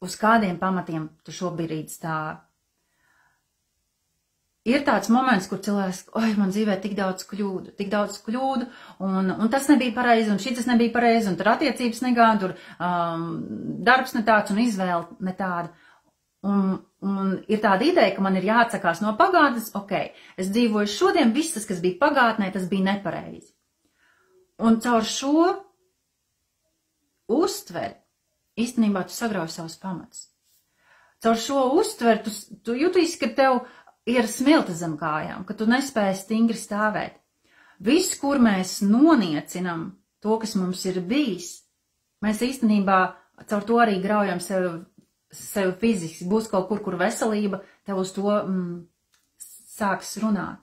uz kādiem pamatiem tu šobrīd stāvi. Ir tāds moments, kur cilvēks, oi, man dzīvē tik daudz kļūdu, tik daudz kļūdu, un, un tas nebija pareizi, un šis nebija pareizi, un tur attiecības negāda, tur um, darbs ne tāds, un izvēle ne tāda. Un, un ir tāda ideja, ka man ir jāatsakās no pagātnes, ok, es dzīvoju šodien, viss tas, kas bija pagātnē, tas bija nepareizi. Un caur šo uztveri īstenībā tu sagrauj savus pamatus. Caur šo uztveri tu, tu jutīsi, ka tev ir smilta zem kājām, ka tu nespēji stingri stāvēt. Viss, kur mēs noniecinam to, kas mums ir bijis, mēs īstenībā caur to arī graujam sev, sev fiziski. Būs kaut kur, kur veselība tev uz to mm, sāks runāt.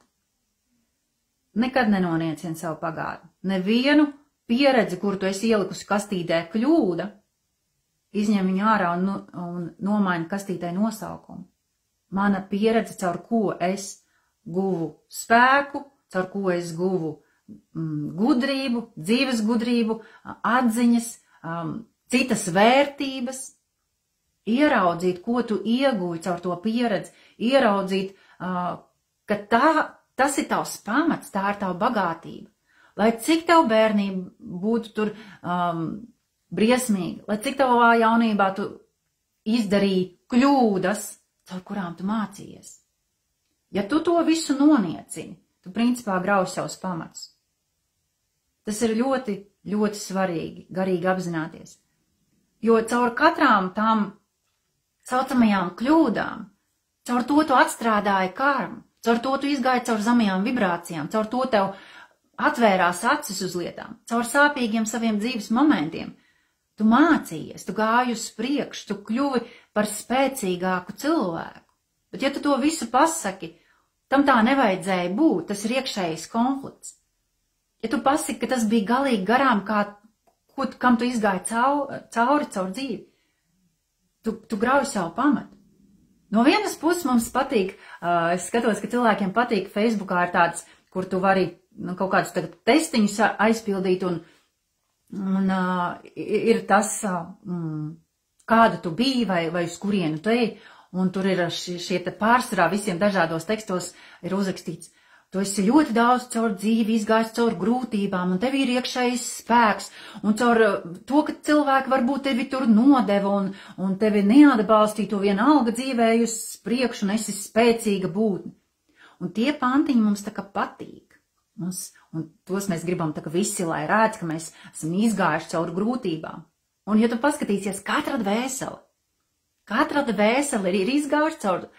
Nekad nenoniecini savu pagātni. Nevienu pieredzi, kur tu esi ielikusi kastītē kļūda, izņem viņu ārā un, un nomaina kastītē nosaukumu. Mana pieredze, caur ko es guvu spēku, caur ko es guvu mm, gudrību, dzīves gudrību, atziņas, um, citas vērtības, ieraudzīt, ko tu iegūji caur to pieredzi, ieraudzīt, uh, ka tā, tas ir tavs pamats, tā ir tava bagātība. Lai cik tev bērnība būtu tur um, briesmīga, lai cik tavā jaunībā tu izdarīji kļūdas, caur kurām tu mācījies. Ja tu to visu noniecini, tu principā grauj savus pamatus. Tas ir ļoti, ļoti svarīgi, garīgi apzināties. Jo caur katrām tām saucamajām kļūdām, caur to tu atstrādāji karmu, caur to tu izgāji caur zemajām vibrācijām, caur to tev atvērās acis uz lietām, caur sāpīgiem saviem dzīves momentiem, Tu mācījies, tu gāji uz priekšu, tu kļuvi par spēcīgāku cilvēku. Bet ja tu to visu pasaki, tam tā nevajadzēja būt, tas ir iekšējs konflikts. Ja tu pasaki, ka tas bija galīgi garām, kā, ko, kam tu izgāji cauri, cauri caur dzīvi, tu, tu grauj savu pamatu. No vienas puses mums patīk, uh, es skatos, ka cilvēkiem patīk, Facebookā ir tāds, kur tu vari nu, kaut kādus testiņus aizpildīt un, uh, Un uh, ir tas, uh, kāda tu biji vai, vai uz kurienu tu ej, un tur ir šie, šie pārsvarā visiem dažādos tekstos ir uzrakstīts. Tu esi ļoti daudz caur dzīvi izgājis caur grūtībām, un tev ir iekšējs spēks, un caur to, ka cilvēki varbūt tevi tur nodeva, un, un tevi neatbalstīja to vienalga dzīvēju uz priekšu, un esi spēcīga būtne. Un tie pantiņi mums tā kā patīk. Mums, un tos mēs gribam tā kā visi, lai redz, ka mēs esam izgājuši cauri grūtībām. Un, ja tu paskatīsies, katra dvēsele, katra dvēsele ir izgājuši cauri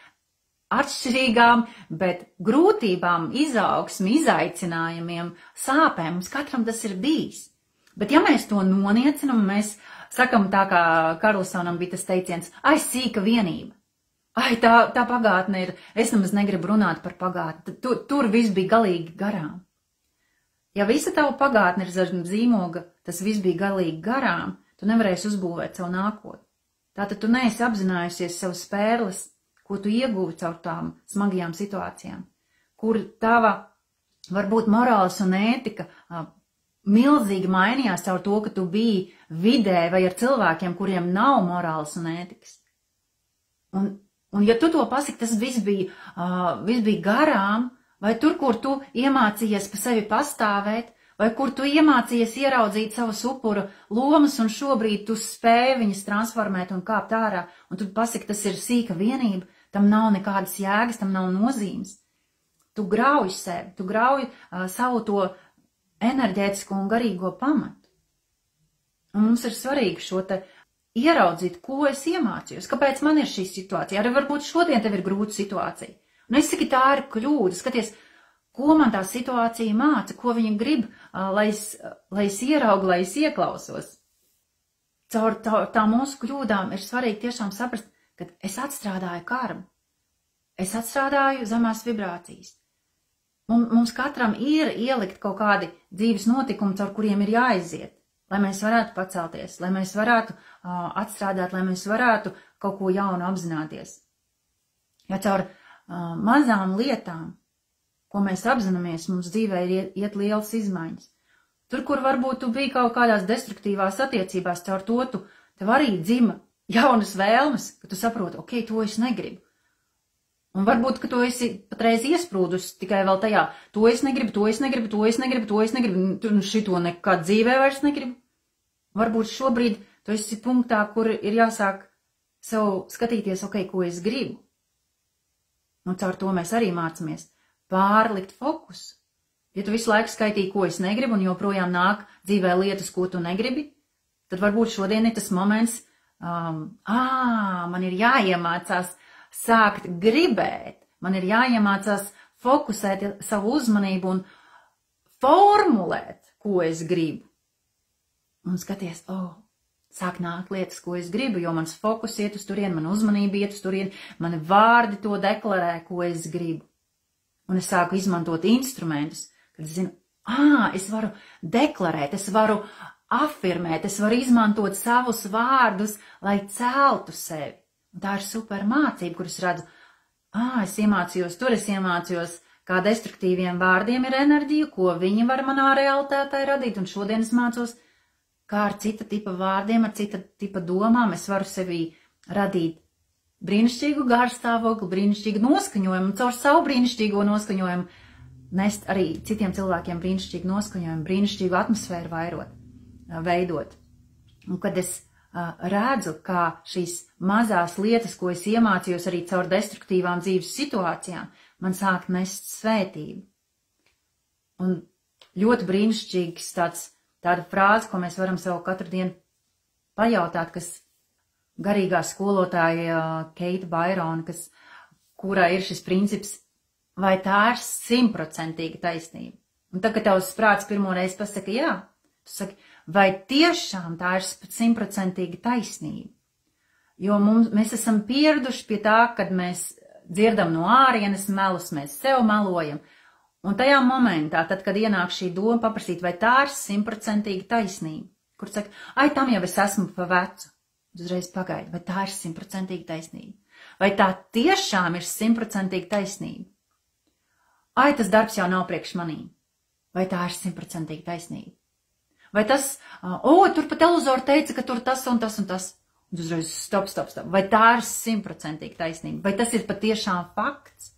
atšķirīgām, bet grūtībām, izaugsmi, izaicinājumiem, sāpēm, mums katram tas ir bijis. Bet ja mēs to noniecinam, mēs sakam tā kā Karlsonam bija tas teiciens, ai, sīka vienība. Ai, tā, tā pagātne ir, es nemaz negribu runāt par pagātni, tur, tur viss bija galīgi garām. Ja visa tava pagātne ir zem zīmoga, tas viss bija galīgi garām, tu nevarēsi uzbūvēt savu nākotni. Tātad tu neesi apzinājusies savas spērles, ko tu iegūti caur tām smagajām situācijām, kur tava varbūt morāls un ētika milzīgi mainījās caur to, ka tu biji vidē vai ar cilvēkiem, kuriem nav morāls un ētikas. Un, un ja tu to pasaki, tas viss bija, uh, viss bija garām, vai tur, kur tu iemācījies pa sevi pastāvēt, vai kur tu iemācījies ieraudzīt savas upura lomas, un šobrīd tu spēj viņas transformēt un kāpt ārā, un tu pasaki, tas ir sīka vienība, tam nav nekādas jēgas, tam nav nozīmes. Tu grauj sevi, tu grauj uh, savu to enerģētisko un garīgo pamatu. Un mums ir svarīgi šo te ieraudzīt, ko es iemācījos, kāpēc man ir šī situācija. Arī varbūt šodien tev ir grūta situācija. Nesaki, tā ir kļūda. Skaties, ko man tā situācija māca, ko viņa grib, lai es, lai es ieraugu, lai es ieklausos. Caur tā, tā mūsu kļūdām ir svarīgi tiešām saprast, ka es atstrādāju karmu. Es atstrādāju zemās vibrācijas. Mums katram ir ielikt kaut kādi dzīves notikumi, caur kuriem ir jāiziet, lai mēs varētu pacelties, lai mēs varētu uh, atstrādāt, lai mēs varētu kaut ko jaunu apzināties. Ja caur mazām lietām, ko mēs apzināmies, mums dzīvē ir iet lielas izmaiņas. Tur, kur varbūt tu biji kaut kādās destruktīvās attiecībās, caur to tu tev arī dzima jaunas vēlmes, ka tu saproti, ok, to es negribu. Un varbūt, ka tu esi patreiz iesprūdus tikai vēl tajā, to es negribu, to es negribu, to es negribu, to es negribu, un šito nekad dzīvē vairs negribu. Varbūt šobrīd tu esi punktā, kur ir jāsāk sev skatīties, ok, ko es gribu. Un caur to mēs arī mācāmies pārlikt fokusu. Ja tu visu laiku skaitīji, ko es negribu, un joprojām nāk dzīvē lietas, ko tu negribi, tad varbūt šodien ir tas moments, um, ā, man ir jāiemācās sākt gribēt, man ir jāiemācās fokusēt savu uzmanību un formulēt, ko es gribu. Un skaties, oh, sāk nākt lietas, ko es gribu, jo mans fokus iet uz turieni, man uzmanība iet uz turieni, mani vārdi to deklarē, ko es gribu. Un es sāku izmantot instrumentus, kad es zinu, ah, es varu deklarēt, es varu afirmēt, es varu izmantot savus vārdus, lai celtu sevi. Un tā ir super mācība, kuras redzu, ah, es iemācījos tur, es iemācījos, kā destruktīviem vārdiem ir enerģija, ko viņi var manā realitātē radīt, un šodien es mācos, kā ar cita tipa vārdiem, ar cita tipa domām es varu sevī radīt brīnišķīgu garstāvokli, brīnišķīgu noskaņojumu, caur savu brīnišķīgo noskaņojumu nest arī citiem cilvēkiem brīnišķīgu noskaņojumu, brīnišķīgu atmosfēru vairot, veidot. Un kad es uh, redzu, kā šīs mazās lietas, ko es iemācījos arī caur destruktīvām dzīves situācijām, man sāk nest svētību. Un ļoti brīnišķīgs tāds, tāda frāze, ko mēs varam sev katru dienu pajautāt, kas garīgā skolotāja Keita Bairona, kas, kurā ir šis princips, vai tā ir simtprocentīga taisnība. Un tad, kad tavs prāts pirmo reizi pasaka jā, tu saki, vai tiešām tā ir simtprocentīga taisnība. Jo mums, mēs esam pieraduši pie tā, kad mēs dzirdam no ārienes melus, mēs sev melojam. Un tajā momentā, tad, kad ienāk šī doma paprasīt, vai tā ir simtprocentīga taisnība, kur saka, ai, tam jau es esmu pa vecu, uzreiz pagaidi, vai tā ir simtprocentīgi taisnība? Vai tā tiešām ir simtprocentīgi taisnība? Ai, tas darbs jau nav priekš manīm. Vai tā ir simtprocentīgi taisnība? Vai tas, o, tur pa televizoru teica, ka tur tas un tas un tas. Un uzreiz stop, stop, stop. Vai tā ir simtprocentīgi taisnība? Vai tas ir patiešām fakts?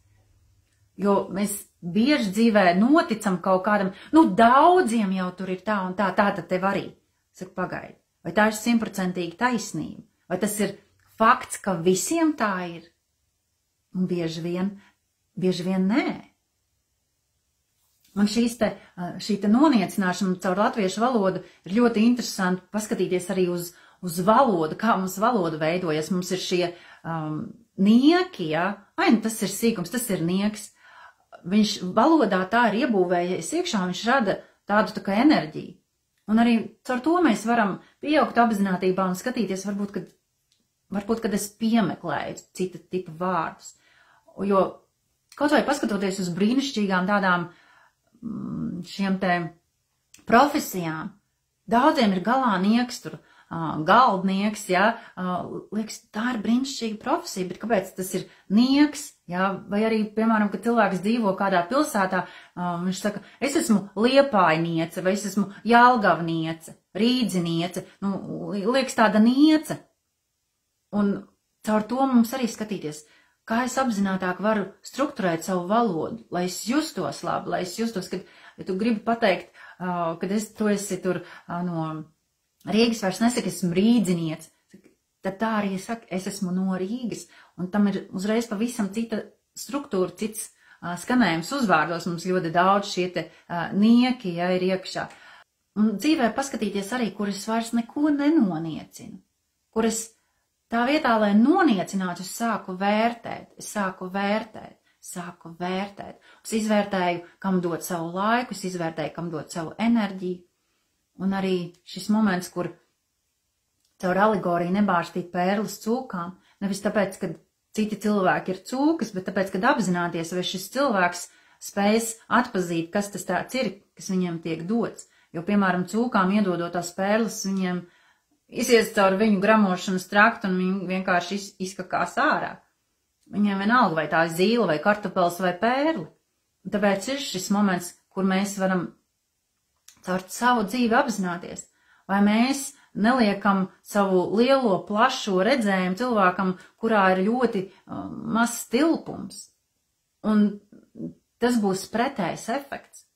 Jo mēs bieži dzīvē noticam kaut kādam, nu, daudziem jau tur ir tā un tā, tā tad tev arī. Saka, pagaidi. Vai tā ir simtprocentīgi taisnība? Vai tas ir fakts, ka visiem tā ir? Un bieži vien, bieži vien nē. Un šīs te, šī te noniecināšana caur latviešu valodu ir ļoti interesanti paskatīties arī uz, uz valodu, kā mums valoda veidojas. Mums ir šie um, nieki, ja? Ai, nu tas ir sīkums, tas ir nieks. Viņš valodā tā ir iebūvējies iekšā, viņš rada tādu tā kā enerģiju. Un arī caur to mēs varam pieaugt apzinātībā un skatīties, varbūt, kad, varbūt, kad es piemeklēju cita tipa vārdus. Jo kaut vai paskatoties uz brīnišķīgām tādām mm, šiem te profesijām, daudziem ir galā nieks tur galdnieks, jā, liekas, tā ir brīnišķīga profesija, bet kāpēc tas ir nieks, jā, vai arī, piemēram, kad cilvēks dzīvo kādā pilsētā, viņš saka, es esmu liepājniece, vai es esmu jālgavniece, rīdziniece, nu, liekas tāda niece. Un caur to mums arī skatīties, kā es apzinātāk varu strukturēt savu valodu, lai es justos labi, lai es justos, kad, ja tu gribi pateikt, kad es, tu esi tur no Rīgas vairs nesaka, esmu rīdzinieks, tad tā arī saka, es esmu no Rīgas, un tam ir uzreiz pavisam cita struktūra, cits uh, skanējums uzvārdos, mums ļoti daudz šie te uh, nieki, ja ir iekšā. Un dzīvē paskatīties arī, kur es vairs neko nenoniecinu, kur es tā vietā, lai noniecinātu, es sāku vērtēt, es sāku vērtēt, sāku vērtēt. Es izvērtēju, kam dot savu laiku, es izvērtēju, kam dot savu enerģiju, Un arī šis moments, kur caur alegoriju nebārstīt pērles cūkām, nevis tāpēc, ka citi cilvēki ir cūkas, bet tāpēc, ka apzināties, vai šis cilvēks spējas atpazīt, kas tas tāds ir, kas viņam tiek dots. Jo, piemēram, cūkām iedodot tās pērles, viņiem izies caur viņu gramošanas traktu un viņi vienkārši izkakās ārā. Viņiem vienalga, vai tā ir zīle, vai kartupels, vai pērli. Un tāpēc ir šis moments, kur mēs varam caur savu dzīvi apzināties, vai mēs neliekam savu lielo, plašo redzējumu cilvēkam, kurā ir ļoti uh, mazs tilpums. Un tas būs pretējs efekts.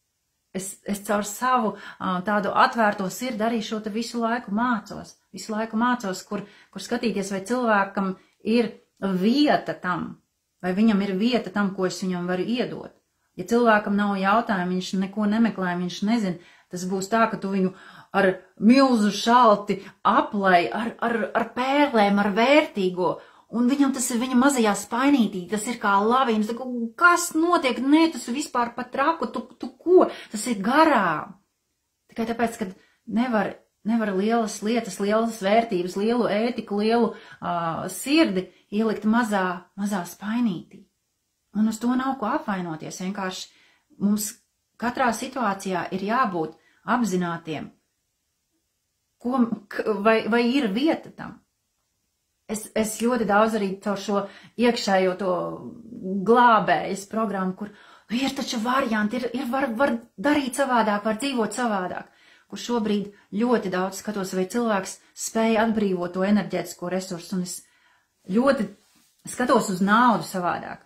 Es, es caur savu uh, tādu atvērto sirdi arī šo te visu laiku mācos. Visu laiku mācos, kur, kur skatīties, vai cilvēkam ir vieta tam, vai viņam ir vieta tam, ko es viņam varu iedot. Ja cilvēkam nav jautājumu, viņš neko nemeklē, viņš nezina, tas būs tā, ka tu viņu ar milzu šalti aplai, ar, ar, ar pērlēm, ar vērtīgo, un viņam tas ir viņa mazajā spainītī, tas ir kā lavīns, kas notiek, nē, tas ir vispār pat traku, tu, tu ko, tas ir garām. Tikai tāpēc, ka nevar, nevar lielas lietas, lielas vērtības, lielu ētiku, lielu uh, sirdi ielikt mazā, mazā spainītī. Un uz to nav ko apvainoties. Vienkārši mums katrā situācijā ir jābūt apzinātiem, ko, vai, vai ir vieta tam. Es, es ļoti daudz arī caur šo iekšējo to glābējas programmu, kur nu, ir taču varianti, ir, ir var, var darīt savādāk, var dzīvot savādāk, kur šobrīd ļoti daudz skatos, vai cilvēks spēja atbrīvot to enerģētisko resursu, un es ļoti skatos uz naudu savādāk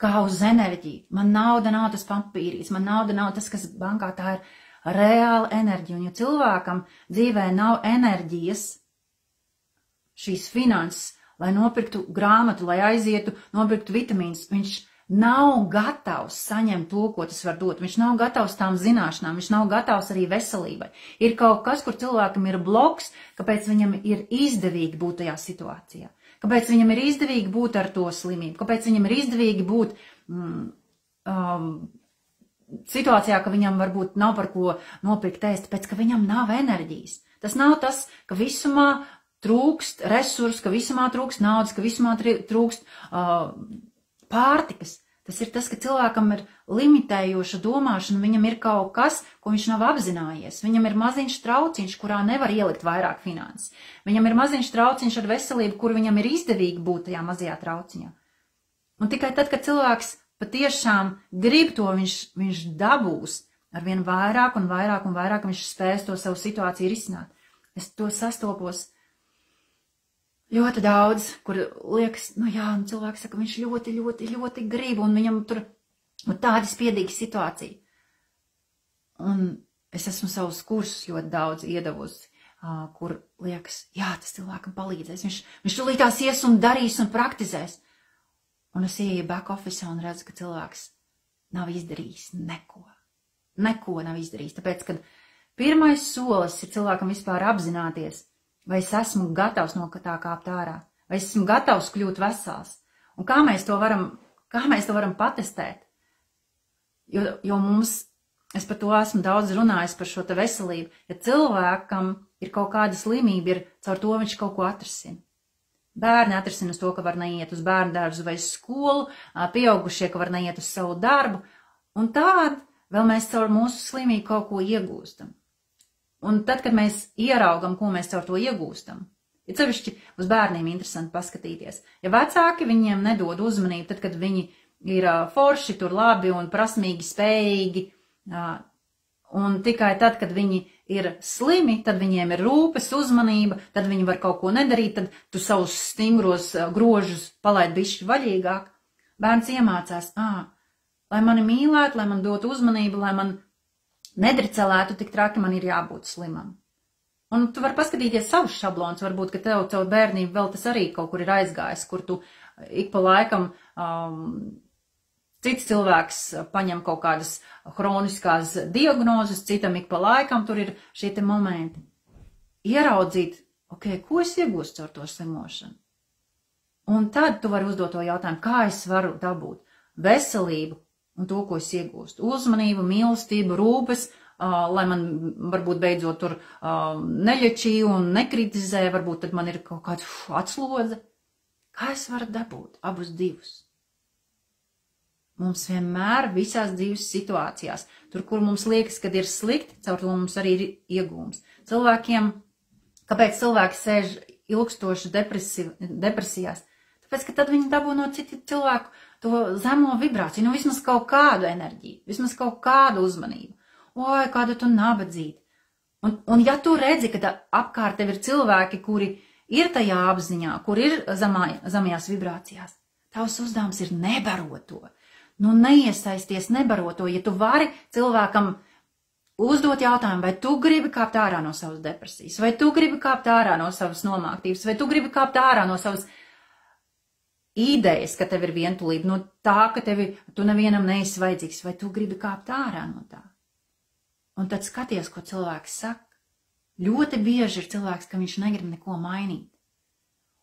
kā uz enerģiju. Man nauda nav tas papīrīs, man nauda nav tas, kas bankā tā ir reāla enerģija. Un ja cilvēkam dzīvē nav enerģijas, šīs finanses, lai nopirktu grāmatu, lai aizietu, nopirktu vitamīnus, viņš nav gatavs saņemt to, ko tas var dot. Viņš nav gatavs tām zināšanām, viņš nav gatavs arī veselībai. Ir kaut kas, kur cilvēkam ir bloks, kāpēc viņam ir izdevīgi būt tajā situācijā. Kāpēc viņam ir izdevīgi būt ar to slimību? Kāpēc viņam ir izdevīgi būt mm, um, situācijā, ka viņam varbūt nav par ko nopirkt ēst, tāpēc ka viņam nav enerģijas. Tas nav tas, ka visumā trūkst resursu, ka visumā trūkst naudas, ka visumā trūkst uh, pārtikas. Tas ir tas, ka cilvēkam ir limitējoša domāšana, viņam ir kaut kas, ko viņš nav apzinājies. Viņam ir maziņš trauciņš, kurā nevar ielikt vairāk finanses. Viņam ir maziņš trauciņš ar veselību, kur viņam ir izdevīgi būt tajā mazajā trauciņā. Un tikai tad, kad cilvēks patiešām grib to, viņš, viņš dabūs ar vien vairāk un vairāk un vairāk, viņš spēs to savu situāciju risināt. Es to sastopos ļoti daudz, kur liekas, nu jā, un cilvēks saka, viņš ļoti, ļoti, ļoti grib, un viņam tur nu, tāda spiedīga situācija. Un es esmu savus kursus ļoti daudz iedavusi, kur liekas, jā, tas cilvēkam palīdzēs. Viņš, viņš tulītās ies un darīs un praktizēs. Un es ieeju back office un redzu, ka cilvēks nav izdarījis neko. Neko nav izdarījis. Tāpēc, kad pirmais solis ir cilvēkam vispār apzināties, Vai es esmu gatavs no tā kāpt ārā? Vai es esmu gatavs kļūt vesels? Un kā mēs to varam, kā mēs to varam patestēt? Jo, jo mums, es par to esmu daudz runājis par šo te veselību, ja cilvēkam ir kaut kāda slimība, ir caur to viņš kaut ko atrisina. Bērni atrisina to, ka var neiet uz bērnu dārzu vai skolu, pieaugušie, ka var neiet uz savu darbu, un tād vēl mēs caur mūsu slimību kaut ko iegūstam. Un tad, kad mēs ieraugam, ko mēs caur to iegūstam, ir sevišķi uz bērniem interesanti paskatīties. Ja vecāki viņiem nedod uzmanību, tad, kad viņi ir forši, tur labi un prasmīgi, spējīgi, un tikai tad, kad viņi ir slimi, tad viņiem ir rūpes, uzmanība, tad viņi var kaut ko nedarīt, tad tu savus stingros grožus palaid bišķi vaļīgāk. Bērns iemācās, ā, lai mani mīlētu, lai man dotu uzmanību, lai man nedricelētu tik traki, man ir jābūt slimam. Un tu vari paskatīties savus šablonus, varbūt, ka tev caur bērnību vēl tas arī kaut kur ir aizgājis, kur tu ik pa laikam um, cits cilvēks paņem kaut kādas hroniskās diagnozes, citam ik pa laikam tur ir šie te momenti. Ieraudzīt, ok, ko es iegūstu caur to slimošanu? Un tad tu vari uzdot to jautājumu, kā es varu dabūt veselību, un to, ko es iegūstu. Uzmanību, mīlestību, rūpes, uh, lai man varbūt beidzot tur uh, neļečīju un nekritizē, varbūt tad man ir kaut kāda atslodze. Kā es varu dabūt abus divus? Mums vienmēr visās dzīves situācijās, tur, kur mums liekas, ka ir slikti, caur to mums arī ir iegūms. Cilvēkiem, kāpēc cilvēki sēž ilgstoši depresijās? Tāpēc, ka tad viņi dabū no citu cilvēku to zemo vibrāciju, nu vismaz kaut kādu enerģiju, vismaz kaut kādu uzmanību. Oi, kāda tu nabadzība! Un, un ja tu redzi, ka apkārt tev ir cilvēki, kuri ir tajā apziņā, kur ir zamā, zamajās vibrācijās, tavs uzdevums ir nebarot to. Nu, neiesaisties nebarot to, ja tu vari cilvēkam uzdot jautājumu, vai tu gribi kāpt ārā no savas depresijas, vai tu gribi kāpt ārā no savas nomāktības, vai tu gribi kāpt ārā no savas idejas, ka tev ir vientulība, no tā, ka tevi, tu nevienam neesi vajadzīgs, vai tu gribi kāpt ārā no tā. Un tad skaties, ko cilvēks saka. Ļoti bieži ir cilvēks, ka viņš negrib neko mainīt.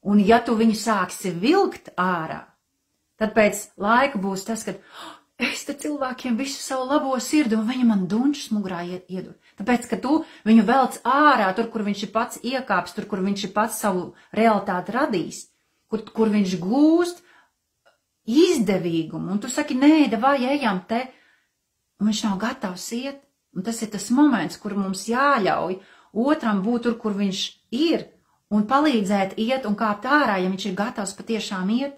Un ja tu viņu sāksi vilkt ārā, tad pēc laika būs tas, ka oh, es te cilvēkiem visu savu labo sirdi, un viņi man dunčus mugurā iedur. Tāpēc, ka tu viņu velc ārā, tur, kur viņš ir pats iekāps, tur, kur viņš ir pats savu realitāti radījis, kur, kur viņš gūst izdevīgumu, un tu saki, nē, vai ejam te, un viņš nav gatavs iet. Un tas ir tas moments, kur mums jāļauj otram būt tur, kur viņš ir, un palīdzēt iet un kāpt ārā, ja viņš ir gatavs patiešām iet.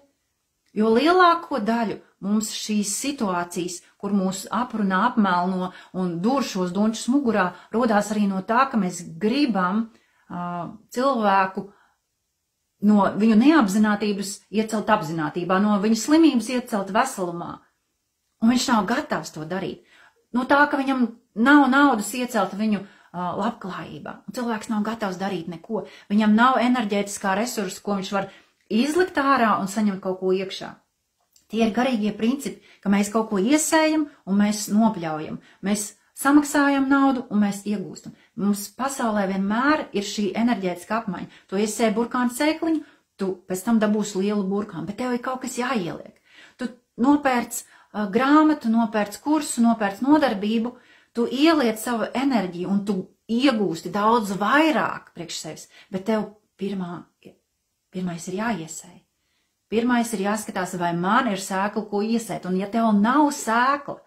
Jo lielāko daļu mums šīs situācijas, kur mūs aprunā, apmelno un dur šos dunčus mugurā, rodās arī no tā, ka mēs gribam uh, cilvēku no viņu neapzinātības iecelt apzinātībā, no viņa slimības iecelt veselumā. Un viņš nav gatavs to darīt. No tā, ka viņam nav naudas iecelt viņu uh, labklājībā. Un cilvēks nav gatavs darīt neko. Viņam nav enerģētiskā resursa, ko viņš var izlikt ārā un saņemt kaut ko iekšā. Tie ir garīgie principi, ka mēs kaut ko iesējam un mēs nopļaujam. Mēs samaksājam naudu un mēs iegūstam. Mums pasaulē vienmēr ir šī enerģētiska apmaiņa. Tu iesēji burkānu sēkliņu, tu pēc tam dabūsi lielu burkānu, bet tev ir kaut kas jāieliek. Tu nopērc uh, grāmatu, nopērc kursu, nopērc nodarbību, Tu ieliec savu enerģiju un tu iegūsti daudz vairāk priekš sevis, bet tev pirmā, pirmais ir jāiesēj. Pirmais ir jāskatās, vai man ir sēkla, ko iesēt, un ja tev nav sēkla,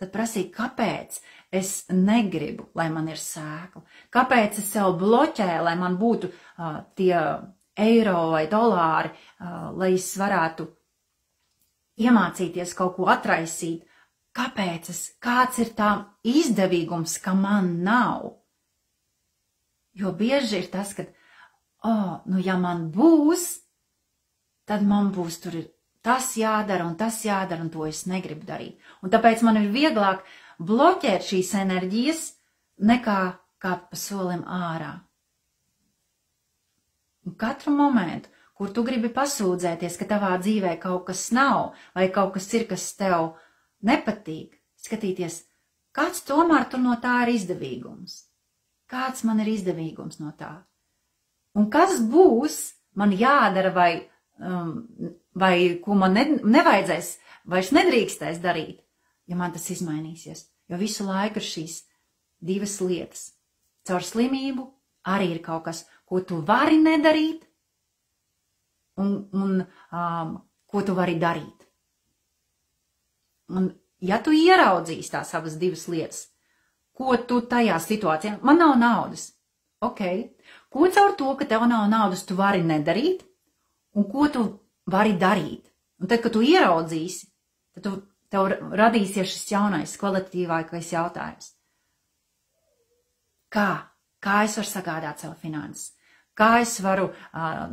tad prasīt, kāpēc es negribu, lai man ir sēkla, kāpēc es sev bloķēju, lai man būtu uh, tie eiro vai dolāri, uh, lai es varētu iemācīties kaut ko atraisīt, Kāpēc es, kāds ir tā izdevīgums, ka man nav? Jo bieži ir tas, ka, oh, nu ja man būs, tad man būs tur tas jādara un tas jādara, un to es negribu darīt. Un tāpēc man ir vieglāk bloķēt šīs enerģijas, nekā kāpt pa solim ārā. Un katru momentu, kur tu gribi pasūdzēties, ka tavā dzīvē kaut kas nav, vai kaut kas ir, kas tev nepatīk skatīties, kāds tomēr tur no tā ir izdevīgums. Kāds man ir izdevīgums no tā? Un kas būs man jādara vai, um, vai ko man ne, nevajadzēs, vairs nedrīkstēs darīt, ja man tas izmainīsies. Jo visu laiku ir šīs divas lietas. Caur slimību arī ir kaut kas, ko tu vari nedarīt, un, un um, ko tu vari darīt. Un, ja tu ieraudzīsi tās abas divas lietas, ko tu tajā situācijā, man nav naudas, ok, ko caur to, ka tev nav naudas, tu vari nedarīt, un ko tu vari darīt. Un tad, kad tu ieraudzīsi, tad tu, tev radīsies šis jaunais, kvalitatīvākais jautājums. Kā? Kā es varu sagādāt savu finanses? Kā es varu uh,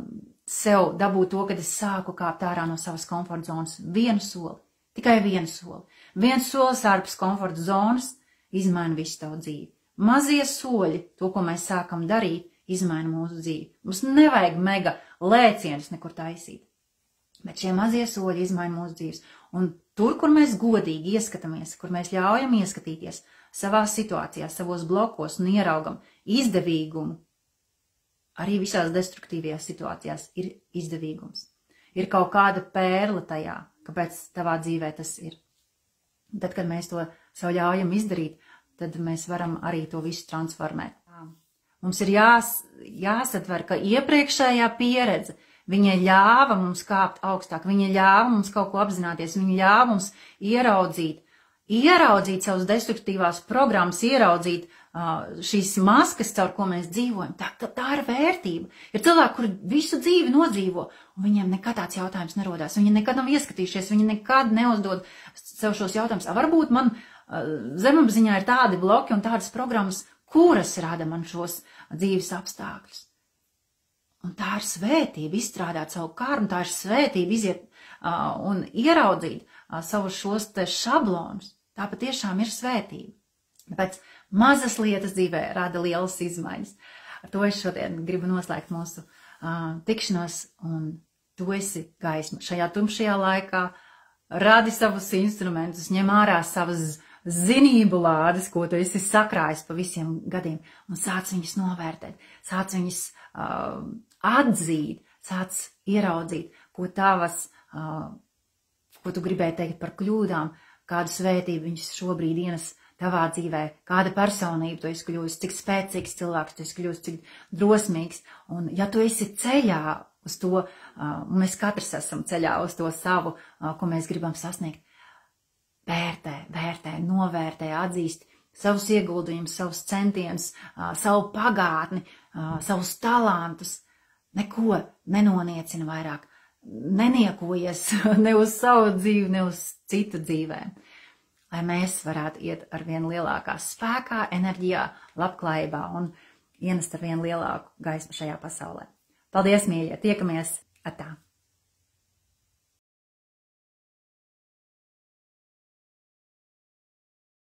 sev dabūt to, kad es sāku kāpt ārā no savas komforta zonas vienu soli? Tikai vienu soli. Viens solis ārpus komforta zonas izmaina visu tavu dzīvi. Mazie soļi, to, ko mēs sākam darīt, izmaina mūsu dzīvi. Mums nevajag mega lēcienus nekur taisīt. Bet šie mazie soļi izmaina mūsu dzīves. Un tur, kur mēs godīgi ieskatāmies, kur mēs ļaujam ieskatīties savā situācijā, savos blokos un ieraugam izdevīgumu, arī visās destruktīvajās situācijās ir izdevīgums. Ir kaut kāda pērle tajā, kāpēc tavā dzīvē tas ir. Tad, kad mēs to sev ļaujam izdarīt, tad mēs varam arī to visu transformēt. Mums ir jās, jāsatver, ka iepriekšējā pieredze, viņa ļāva mums kāpt augstāk, viņa ļāva mums kaut ko apzināties, viņa ļāva mums ieraudzīt, ieraudzīt savas destruktīvās programmas, ieraudzīt šīs maskas, caur ko mēs dzīvojam, tā, tā, tā ir vērtība. Ir cilvēki, kuri visu dzīvi nodzīvo, un viņiem nekad tāds jautājums nerodās. Viņi nekad nav ieskatījušies, viņi nekad neuzdod sev šos jautājumus. Varbūt man zemapziņā ir tādi bloki un tādas programmas, kuras rada man šos dzīves apstākļus. Un tā ir svētība izstrādāt savu kārmu, tā ir svētība iziet uh, un ieraudzīt uh, savus šos te šablonus. Tā patiešām ir svētība. Tāpēc mazas lietas dzīvē rada lielas izmaiņas. Ar to es šodien gribu noslēgt mūsu uh, tikšanos, un tu esi gaisma šajā tumšajā laikā. Radi savus instrumentus, ņem ārā savas zinību lādes, ko tu esi sakrājis pa visiem gadiem, un sāc viņus novērtēt, sāc viņus uh, atzīt, sāc ieraudzīt, ko tavas, uh, ko tu gribēji teikt par kļūdām, kādu svētību viņš šobrīd ienes tavā dzīvē, kāda personība tu esi kļuvis, cik spēcīgs cilvēks tu esi kļuvis, cik drosmīgs. Un ja tu esi ceļā uz to, un mēs katrs esam ceļā uz to savu, ko mēs gribam sasniegt, vērtē, vērtē, novērtē, atzīst savus ieguldījumus, savus centienus, savu pagātni, savus talantus. Neko nenoniecina vairāk, neniekojies ne uz savu dzīvi, ne uz citu dzīvēm lai mēs varētu iet ar vien lielākā spēkā, enerģijā, labklājībā un ienest ar vien lielāku gaismu šajā pasaulē. Paldies, mīļie! Tiekamies! Atā!